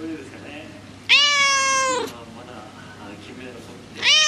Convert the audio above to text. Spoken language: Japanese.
でまだ金メダルを取って。